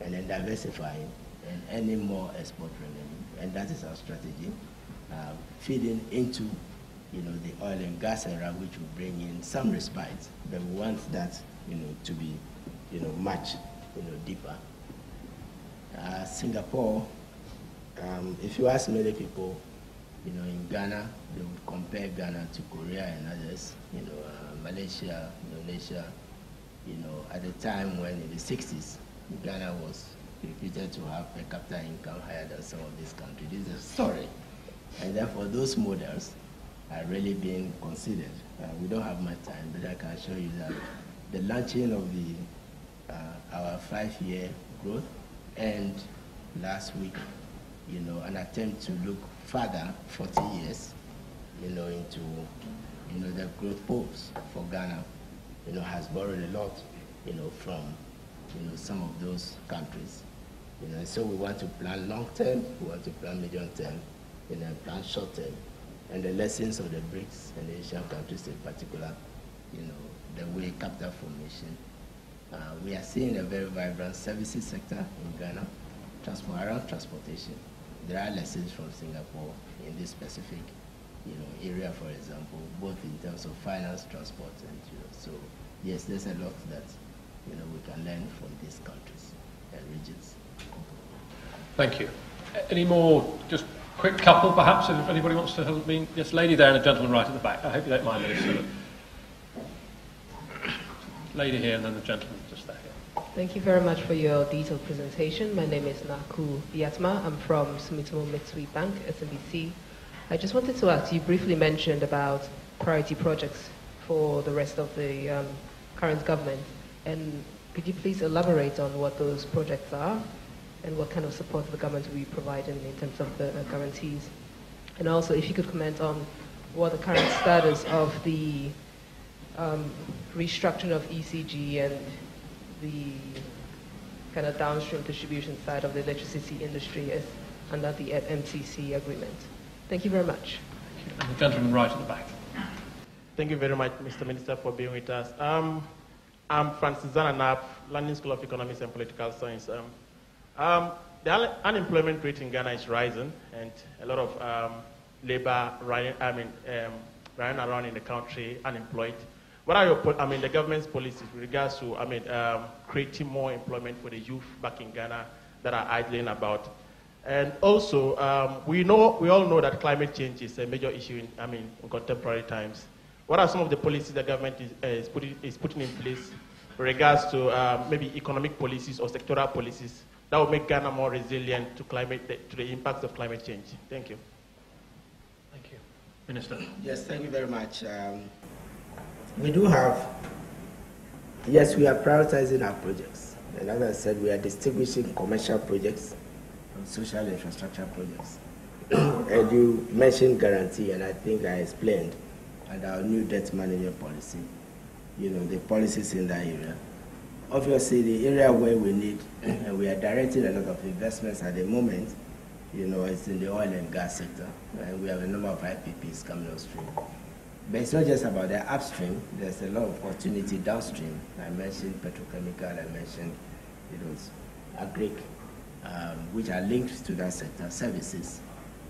and then diversifying and earning more export revenue. And that is our strategy, uh, feeding into you know, the oil and gas era, which will bring in some respite, but we want that you know, to be you know, much you know, deeper. Uh, Singapore, um, if you ask many people, you know, in Ghana, they would compare Ghana to Korea and others, you know, uh, Malaysia, Indonesia, you know, at the time when in the 60s, Ghana was reputed to have per capita income higher than some of these countries. This is a story. And therefore, those models are really being considered. Uh, we don't have much time, but I can assure you that the launching of the, uh, our five-year growth and last week, you know, an attempt to look further 40 years, you know, into, you know, the growth poles for Ghana, you know, has borrowed a lot, you know, from, you know, some of those countries. You know, so we want to plan long term, we want to plan medium term, you know, plan short term. And the lessons of the BRICS and the Asian countries in particular, you know, the way capital formation. Uh, we are seeing a very vibrant services sector in Ghana, transport, around transportation there are lessons from Singapore in this specific you know, area, for example, both in terms of finance, transport, and you know, so yes, there's a lot that you know we can learn from these countries and regions. Thank you. Any more, just quick couple, perhaps, if anybody wants to help me. Yes, lady there and a gentleman right at the back. I hope you don't mind, Minister. Lady here and then the gentleman. Thank you very much for your detailed presentation. My name is Naku Biatma. I'm from Sumitomo Mitsui Bank, SMBC. I just wanted to ask, you briefly mentioned about priority projects for the rest of the um, current government. And could you please elaborate on what those projects are? and what kind of support the government will be providing in terms of the uh, guarantees. And also, if you could comment on what the current status of the um, restructuring of ECG and the kind of downstream distribution side of the electricity industry is under the MCC agreement. Thank you very much. And the gentleman right at the back. Thank you very much, Mr. Minister, for being with us. Um, I'm Francis Zananap, London School of Economics and Political Science. Um, um, the un unemployment rate in Ghana is rising, and a lot of um, labor running, I mean, um, running around in the country unemployed. What are your, I mean, the government's policies with regards to, I mean, um, creating more employment for the youth back in Ghana that are idling about? And also, um, we know, we all know that climate change is a major issue in, I mean, in contemporary times. What are some of the policies the government is, uh, is, putting, is putting in place with regards to um, maybe economic policies or sectoral policies that will make Ghana more resilient to climate, to the impacts of climate change? Thank you. Thank you. Minister. Yes, thank you very much. Um, we do have, yes, we are prioritizing our projects. And as I said, we are distinguishing commercial projects from social infrastructure projects. [CLEARS THROAT] and you mentioned guarantee, and I think I explained, and our new debt management policy, you know, the policies in that area. Obviously, the area where we need, [CLEARS THROAT] and we are directing a lot of investments at the moment, you know, is in the oil and gas sector, and we have a number of IPPs coming on stream. But it's not just about the upstream. There's a lot of opportunity downstream. I mentioned petrochemical. I mentioned, you know, agri, um, which are linked to that sector. Services,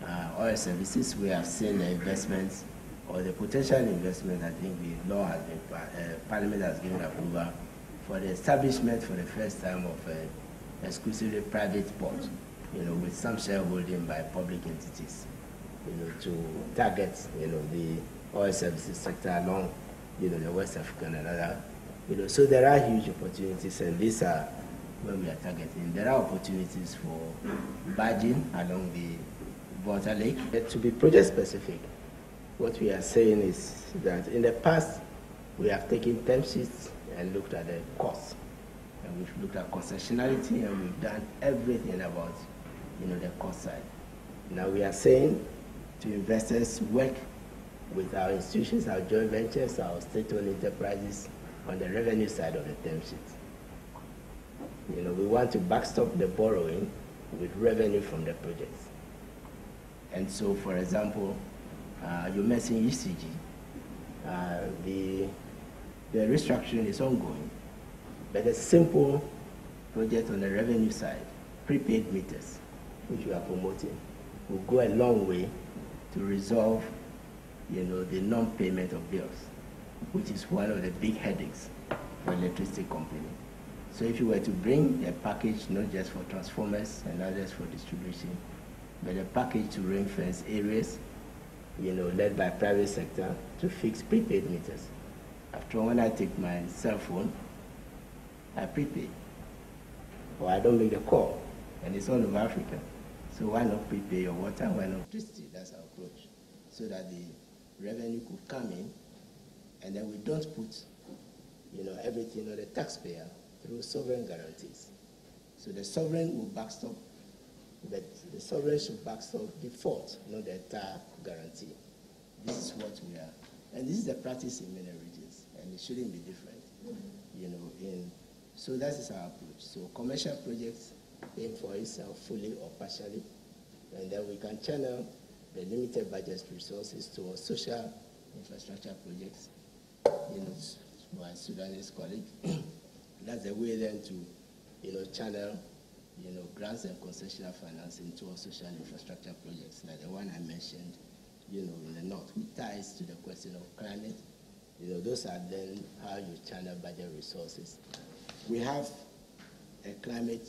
uh, oil services. We have seen the investments or the potential investment. I think the law has been, uh, Parliament has given approval for the establishment for the first time of an exclusively private port. You know, with some shareholding by public entities. You know, to target, you know, the oil services sector along, you know, the West African and other, you know, so there are huge opportunities, and these are where we are targeting. There are opportunities for barging along the Volta Lake. To be project specific, what we are saying is that in the past, we have taken term sheets and looked at the cost. And we've looked at concessionality and we've done everything about, you know, the cost side. Now we are saying to investors, work with our institutions, our joint ventures, our state-owned enterprises on the revenue side of the term sheet. You know, we want to backstop the borrowing with revenue from the projects. And so, for example, uh, you mentioned ECG. Uh, the, the restructuring is ongoing, but a simple project on the revenue side, prepaid meters, which we are promoting, will go a long way to resolve you know, the non-payment of bills, which is one of the big headaches for electricity company. So if you were to bring a package, not just for transformers and others for distribution, but a package to ring fence areas, you know, led by private sector to fix prepaid meters. After all, when I take my cell phone, I prepay. Or I don't make the call. And it's all over Africa. So why not prepay your water? Why not electricity? That's our approach. So that the revenue could come in, and then we don't put, you know, everything on the taxpayer through sovereign guarantees. So the sovereign will backstop, but the sovereign should backstop default, not the entire guarantee. This is what we are, and this is the practice in many regions, and it shouldn't be different, you know. In so that is our approach. So commercial projects paying for itself fully or partially, and then we can channel the limited budget resources towards social infrastructure projects in my Sudanese colleague. [CLEARS THROAT] That's a way then to, you know, channel, you know, grants and concessional financing towards social infrastructure projects, like the one I mentioned, you know, in the north, which ties to the question of climate. You know, those are then how you channel budget resources. We have a climate,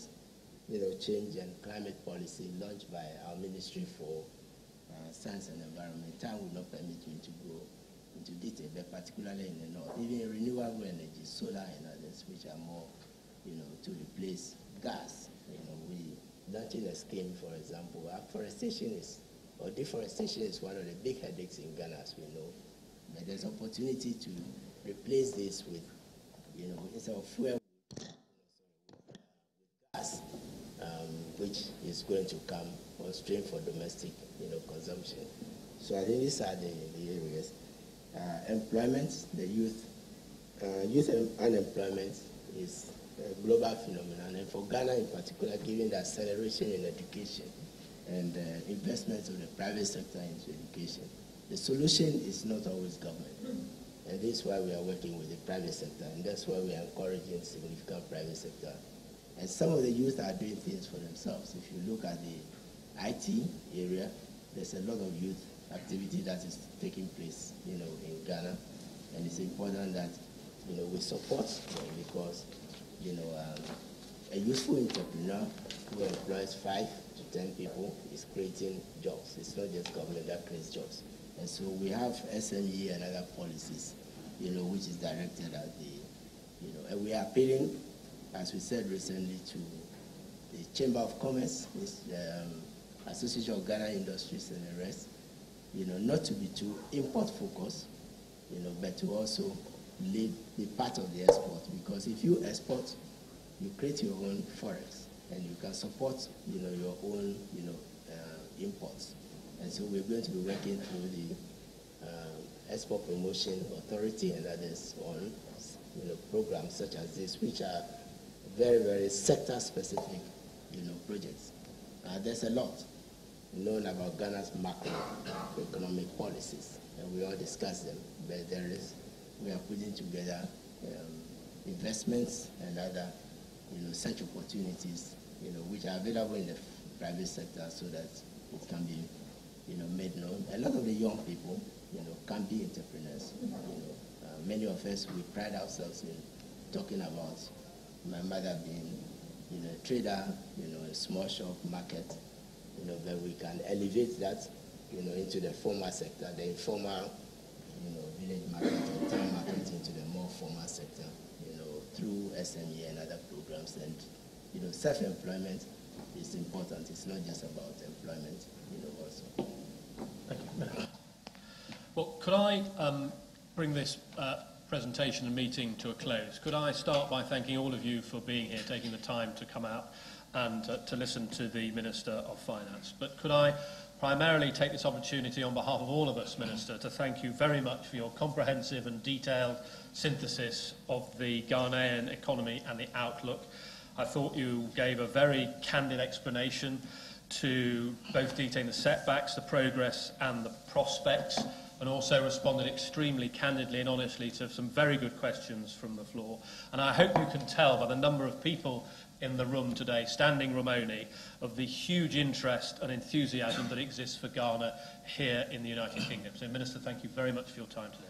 you know, change and climate policy launched by our Ministry for science and environment, time will not permit me to go into detail, but particularly in the north, even renewable energy, solar and others, which are more, you know, to replace gas. You know, we launching a scheme, for example, afforestation is, or deforestation is one of the big headaches in Ghana, as we know. But there's opportunity to replace this with, you know, instead of fuel, with gas. Um, is going to come on stream for domestic you know, consumption. So I think these are the, the areas. Uh, employment, the youth, uh, youth unemployment is a global phenomenon, and for Ghana in particular, given the acceleration in education and uh, investments of the private sector into education, the solution is not always government. And this is why we are working with the private sector, and that's why we are encouraging significant private sector. And some of the youth are doing things for themselves. If you look at the IT area, there's a lot of youth activity that is taking place, you know, in Ghana, and it's important that, you know, we support them because, you know, um, a useful entrepreneur who employs five to ten people is creating jobs. It's not just government that creates jobs. And so we have SME and other policies, you know, which is directed at the, you know, and we are appealing, as we said recently, to the Chamber of Commerce, the um, Association of Ghana Industries and the rest, you know, not to be too import focused, you know, but to also lead the part of the export. Because if you export, you create your own forex and you can support, you know, your own, you know, uh, imports. And so we're going to be working through the um, Export Promotion Authority and others on, you know, programs such as this, which are very, very sector-specific, you know, projects. Uh, there's a lot known about Ghana's macroeconomic policies, and we all discuss them. But there is, we are putting together um, investments and other, you know, such opportunities, you know, which are available in the private sector, so that it can be, you know, made known. A lot of the young people, you know, can be entrepreneurs. You know, uh, many of us we pride ourselves in talking about my mother being, you know, a trader, you know, a small shop market you know, then we can elevate that, you know, into the formal sector, the informal, you know, village market and town market into the more formal sector, you know, through SME and other programs. And, you know, self-employment is important. It's not just about employment, you know, also. Thank you. Well, could I um, bring this uh, presentation and meeting to a close? Could I start by thanking all of you for being here, taking the time to come out and uh, to listen to the Minister of Finance. But could I primarily take this opportunity on behalf of all of us, Minister, to thank you very much for your comprehensive and detailed synthesis of the Ghanaian economy and the outlook. I thought you gave a very candid explanation to both detailing the setbacks, the progress and the prospects, and also responded extremely candidly and honestly to some very good questions from the floor. And I hope you can tell by the number of people in the room today, standing room only, of the huge interest and enthusiasm that exists for Ghana here in the United Kingdom. So, Minister, thank you very much for your time today.